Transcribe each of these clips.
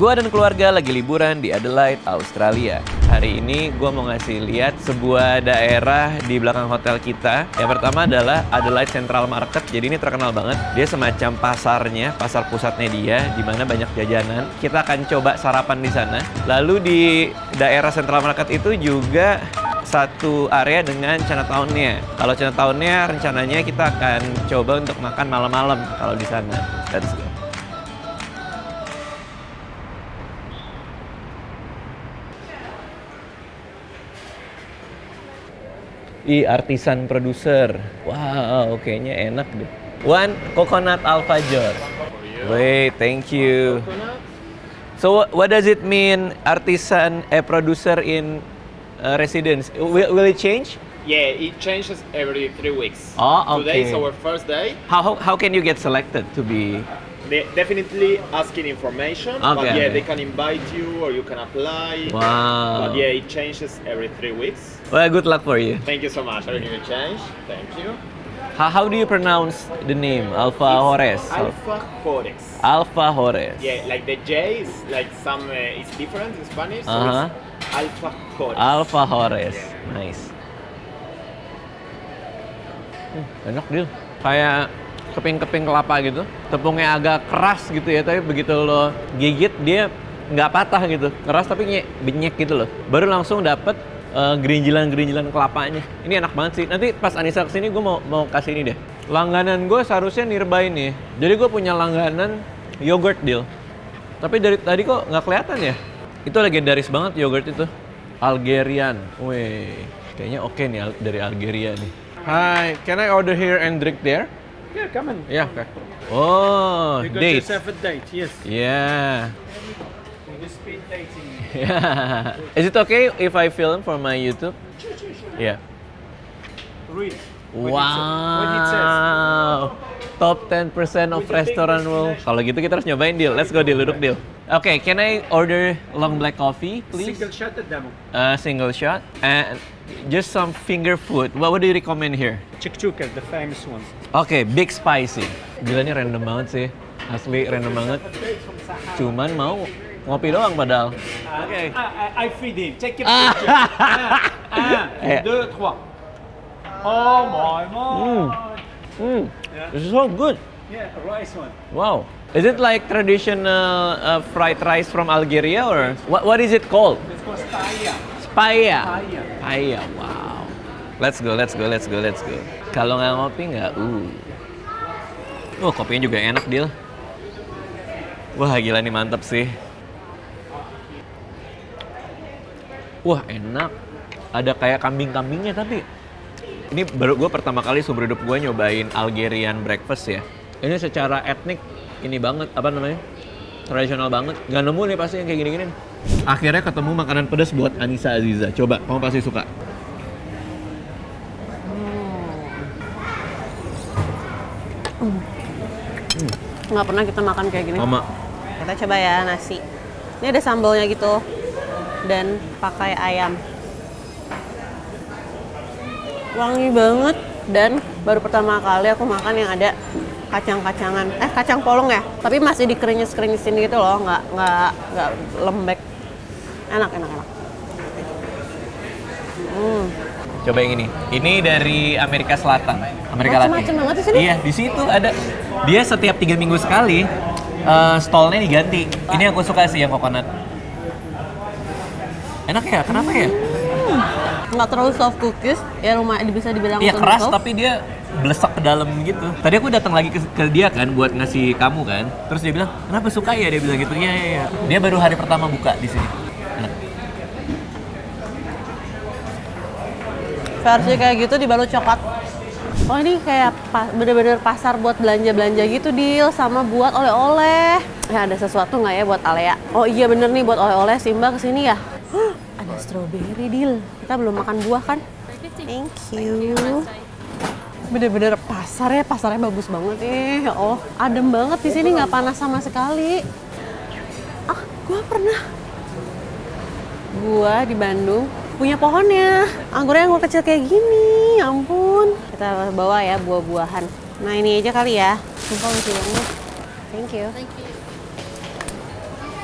Gua dan keluarga lagi liburan di Adelaide, Australia. Hari ini gua mau ngasih lihat sebuah daerah di belakang hotel kita. Yang pertama adalah Adelaide Central Market. Jadi ini terkenal banget. Dia semacam pasarnya, pasar pusatnya dia, di mana banyak jajanan. Kita akan coba sarapan di sana. Lalu di daerah Central Market itu juga satu area dengan Chinatown-nya. Kalau Chinatown-nya rencananya kita akan coba untuk makan malam-malam kalau di sana. Let's go. Ih, artisan produser. Wow, kayaknya enak deh. One coconut alfajor. Wait, thank you. So what, what does it mean artisan a producer in uh, residence? Will, will it change? Yeah, it changes every three weeks. Oh, okay. Today is our first day. How, how, how can you get selected to be They definitely asking information, Okay, but yeah, okay. they can invite you or you can apply. Wow. But yeah, it changes every three weeks. Well, good luck for you. Thank you so much. I you change. Thank you. How, how do you pronounce the name? Alpha Jores. Alpha Codex. Alpha Jores. Yeah, like the J is like some uh, it's different in Spanish. So Uh-huh. Alpha Codex. Alpha Jores. Nice. Hmm, enak dia. Kayak keping-keping kelapa gitu. Tepungnya agak keras gitu ya, tapi begitu lo gigit dia nggak patah gitu. Keras tapi nye- benyek gitu loh. Baru langsung dapet eh, gerinjilan-gerinjilan kelapanya. Ini enak banget sih. Nanti pas Anissa ke sini gue mau mau kasih ini deh. Langganan gue seharusnya nearby nih. Jadi gue punya langganan yogurt deal. Tapi dari tadi kok nggak kelihatan ya? Itu legendaris banget yogurt itu. Algerian. Wih, kayaknya oke nih Al- dari Algeria nih. Hi, can I order here and drink there? Yeah, come on. Ya, oke. Oh, You got date. yourself a date, yes. Yeah. You speed dating. Yeah. Is it okay if I film for my YouTube? Yeah. Read. What it says. What. Wow. Top 10% of restaurant will. Kalau gitu kita harus nyobain deal. Let's go deal, duduk deal. Okay, can I order long black coffee, please? Single shot at demo. A single shot and just some finger food. What would you recommend here? Chikchuka, the famous one. Oke, big spicy. Gila ini random banget sih. Asli random banget. Cuman mau ngopi doang padahal. Oke. I, I, I feed him. Take a Ah. picture. un, Eh. un, deux, trois. Oh my Hmm. god. Hmm, this is so good. Yeah, rice one. Wow. Is it like traditional uh, fried rice from Algeria or what? What is it called? It's called paella. Paella. Paella. Paella. Wow. Let's go, let's go, let's go, let's go. Kalau nggak ngopi nggak, uh. Oh, kopinya juga enak, Dil. Wah, gila nih mantep sih. Wah, enak. Ada kayak kambing-kambingnya tapi ini baru gue pertama kali seumur hidup gue nyobain Algerian breakfast ya. Ini secara etnik ini banget apa namanya? Tradisional banget. Gak nemu nih pasti yang kayak gini-gini. Akhirnya ketemu makanan pedas buat Anissa Aziza. Coba, kamu pasti suka. Nggak pernah kita makan kayak gini. Mama, Kita coba ya nasi. Ini ada sambalnya gitu dan pakai ayam. Wangi banget dan baru pertama kali aku makan yang ada kacang-kacangan. Eh kacang polong ya, tapi masih dikeringis-keringisin gitu loh, nggak nggak nggak lembek. Enak enak enak. Hmm. Coba yang ini. Ini dari Amerika Selatan, Amerika Latin. Macem-macem banget di sini. Iya, di situ ada. Dia setiap tiga minggu sekali eh, stolnya diganti. Ini aku suka sih yang coconut. Enak ya? Kenapa ya? nggak terlalu soft cookies ya lumayan bisa dibilang Iya keras soft. tapi dia belesak ke dalam gitu. Tadi aku datang lagi ke, ke dia kan buat ngasih kamu kan. Terus dia bilang, "Kenapa suka ya?" Dia bilang gitu. Iya, iya, iya. Dia baru hari pertama buka di sini. Enak. Versi kayak gitu dibalut coklat. Oh ini kayak bener-bener pasar buat belanja-belanja gitu deal sama buat oleh-oleh. Ya ada sesuatu nggak ya buat Alea? Oh iya bener nih buat oleh-oleh Simba ke sini ya? Ada strawberry deal kita belum makan buah kan? Thank you. Bener-bener pasar ya pasarnya bagus banget eh. Ya Allah adem banget di sini nggak panas sama sekali. Ah gua pernah. Gua di Bandung punya pohonnya anggurnya yang kecil kayak gini ya ampun kita bawa ya buah-buahan nah ini aja kali ya sumpah lucu banget thank you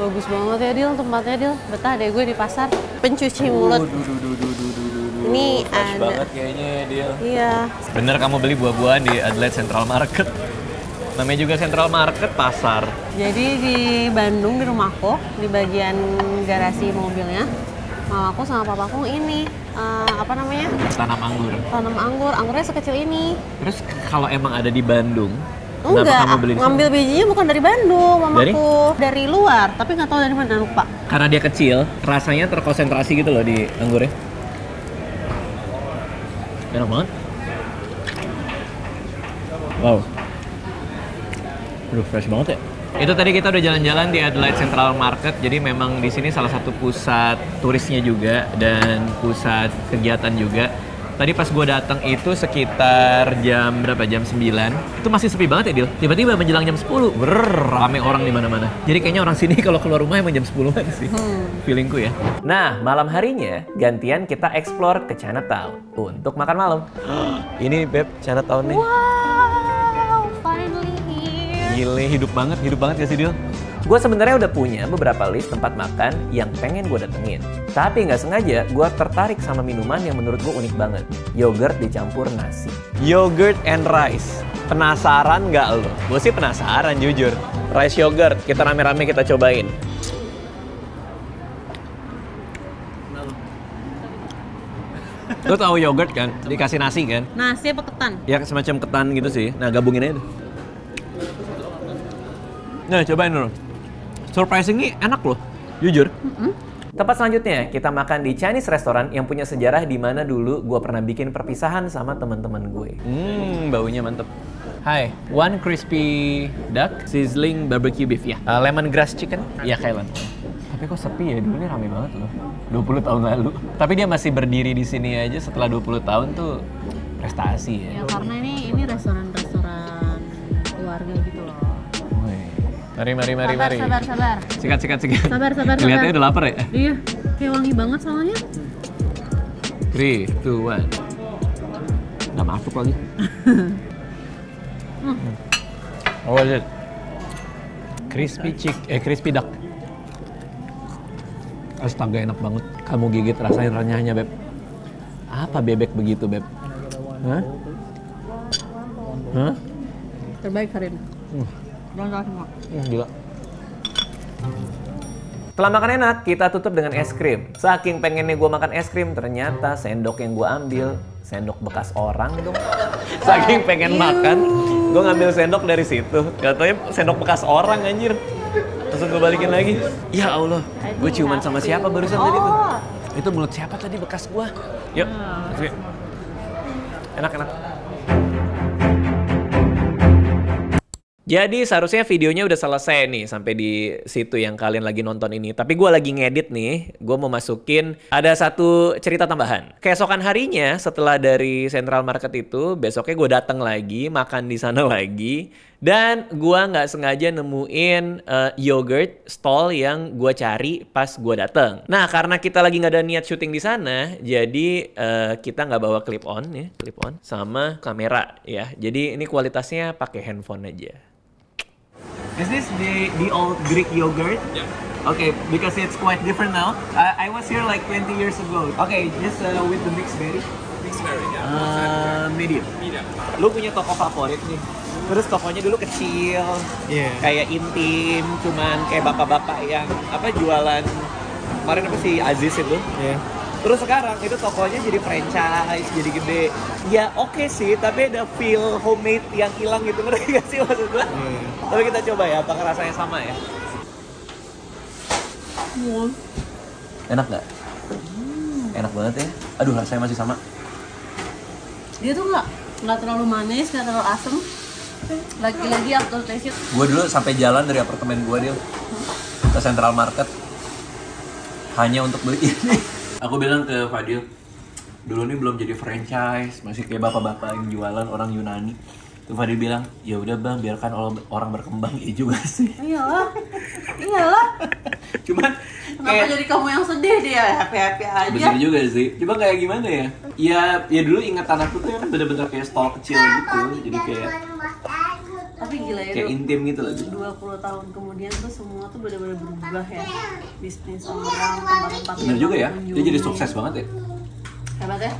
Bagus banget ya Dil tempatnya Dil. Betah deh gue di pasar. Pencuci mulut. Ini Fresh ada. banget kayaknya dia. Iya. Bener kamu beli buah-buahan di Adelaide Central Market. Namanya juga Central Market pasar. Jadi di Bandung di rumahku di bagian garasi mobilnya, mamaku sama papaku ini eh, apa namanya Tanam anggur. tanam anggur. Anggurnya sekecil ini. Terus kalau emang ada di Bandung, Enggak, kamu beli ngambil bijinya bukan dari Bandung, mamaku dari, luar, tapi nggak tahu dari mana lupa. Karena dia kecil, rasanya terkonsentrasi gitu loh di anggurnya. Enak banget. Wow. Aduh, fresh banget ya. Itu tadi kita udah jalan-jalan di Adelaide Central Market. Jadi memang di sini salah satu pusat turisnya juga dan pusat kegiatan juga. Tadi pas gue datang itu sekitar jam berapa? Jam 9. Itu masih sepi banget ya, Dil? Tiba-tiba menjelang jam 10, brrr, rame orang di mana-mana. Jadi kayaknya orang sini kalau keluar rumah emang jam 10-an sih. Feelingku ya. Nah, malam harinya gantian kita explore ke Chinatown untuk makan malam. Ini Beb, Chinatown nih. Wow. Gile, hidup banget, hidup banget ya sih Dil? Gue sebenarnya udah punya beberapa list tempat makan yang pengen gue datengin. Tapi nggak sengaja, gue tertarik sama minuman yang menurut gue unik banget. Yogurt dicampur nasi. Yogurt and rice. Penasaran nggak lo? Gue sih penasaran jujur. Rice yogurt, kita rame-rame kita cobain. Lo tahu yogurt kan? Dikasih nasi kan? Nasi apa ketan? Ya semacam ketan gitu sih. Nah gabungin aja. Nah cobain dulu. Surprisingly enak loh, jujur. Tempat selanjutnya kita makan di Chinese restaurant yang punya sejarah di mana dulu gue pernah bikin perpisahan sama teman-teman gue. Hmm, baunya mantep. Hai, one crispy duck, sizzling barbecue beef ya. Uh, lemongrass chicken, ya kayak lemon. Tapi kok sepi ya, dulu ini rame banget loh. 20 tahun lalu. Tapi dia masih berdiri di sini aja setelah 20 tahun tuh prestasi ya. Ya karena ini ini restoran-restoran Mari, mari, mari, sabar, mari. sabar, sabar. Sikat, sikat, sikat. Sabar, sabar, Kelihatannya udah lapar ya? Iya, kayak wangi banget soalnya. 3, 2, 1. Nggak masuk lagi. Oh, was it? Crispy chick, eh crispy duck. Astaga enak banget. Kamu gigit rasain renyahnya, Beb. Apa bebek begitu, Beb? Hah? Hah? Terbaik Karin. Uh. Jangan salah semua. Hmm, gila. Setelah makan enak, kita tutup dengan es krim. Saking pengennya gue makan es krim, ternyata sendok yang gue ambil, sendok bekas orang dong. Saking pengen makan, gue ngambil sendok dari situ. Katanya sendok bekas orang anjir. Langsung gue balikin lagi. Ya Allah, gue ciuman sama siapa barusan tadi tuh? Itu mulut siapa tadi bekas gue? Yuk, masuk Jadi seharusnya videonya udah selesai nih sampai di situ yang kalian lagi nonton ini. Tapi gue lagi ngedit nih, gue mau masukin ada satu cerita tambahan. Keesokan harinya setelah dari Central Market itu, besoknya gue datang lagi, makan di sana lagi. Dan gue nggak sengaja nemuin eh, yogurt stall yang gue cari pas gue datang. Nah karena kita lagi nggak ada niat syuting di sana, jadi eh, kita nggak bawa clip on ya, clip on sama kamera ya. Jadi ini kualitasnya pakai handphone aja. Is this the the old Greek yogurt? Yeah. Okay, because it's quite different now. I, I was here like 20 years ago. Okay, just uh, with the mixed berry. Mixed berry, yeah. Uh, medium. Medium. Lu punya toko favorit nih. Terus tokonya dulu kecil, Iya. kayak intim, cuman kayak bapak-bapak yang apa jualan kemarin apa sih Aziz itu. Iya. Terus sekarang itu tokonya jadi franchise, jadi gede. Ya oke sih, tapi ada feel homemade yang hilang gitu ngerti gak sih maksud gua? Iya. Tapi kita coba ya, apakah rasanya sama ya? Enak nggak? Enak banget ya. Aduh rasanya masih sama. Dia tuh nggak nggak terlalu manis, nggak terlalu asem. Lagi-lagi after taste Gue dulu sampai jalan dari apartemen gue dia ke Central Market hanya untuk beli ini. Aku bilang ke Fadil, dulu ini belum jadi franchise, masih kayak bapak-bapak yang jualan orang Yunani. Tuh Fadil bilang, ya udah bang, biarkan orang- berkembang. Iya juga sih. Iyalah, iyalah. Cuman Kenapa kayak jadi kamu yang sedih dia? Happy happy aja. Bener juga sih. Cuma kayak gimana ya? Ya, ya dulu ingatan aku tuh kan bener-bener kayak stall kecil gitu. Jadi kayak Tapi gila ya, kayak intim gitu loh 20 tahun kemudian tuh semua tuh benar-benar berubah ya. Bisnis orang tempat-tempat bener juga ya. Dia jadi sukses banget ya. Hebat ya